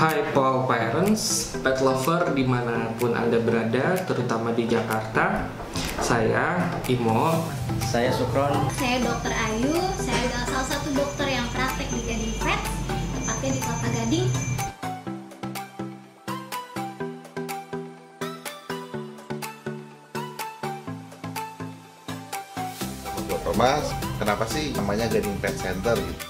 Hai Paul Parents, pet lover di mana pun Anda berada, terutama di Jakarta. Saya Imo. Saya Sukron. Saya Dokter Ayu. Saya adalah salah satu dokter yang praktek di Gading Pet, tepatnya di Kota Gading. Thomas, kenapa sih namanya Gading Pet Center gitu?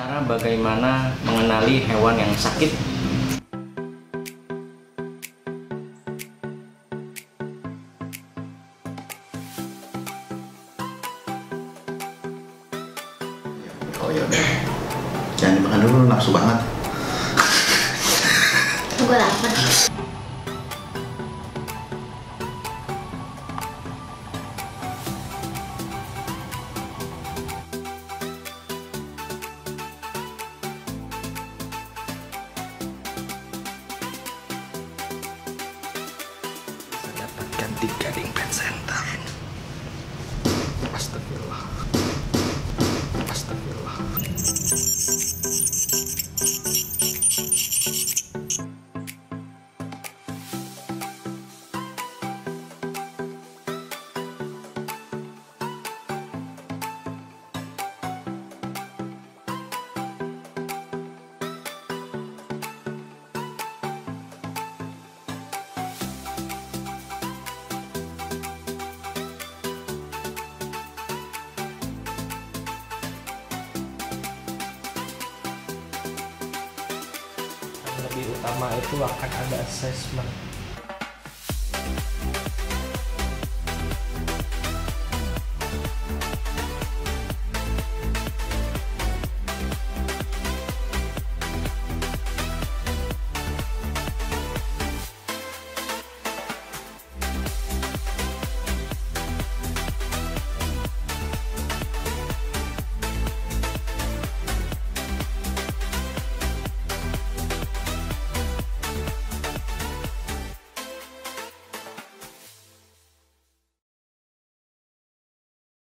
Cara bagaimana mengenali hewan yang sakit Oh ya udah. Jangan dimakan dulu nafsu banget. Gue lapar. Dapatkan di Gading Pet Center. Astagfirullah. Lebih utama itu akan ada assessment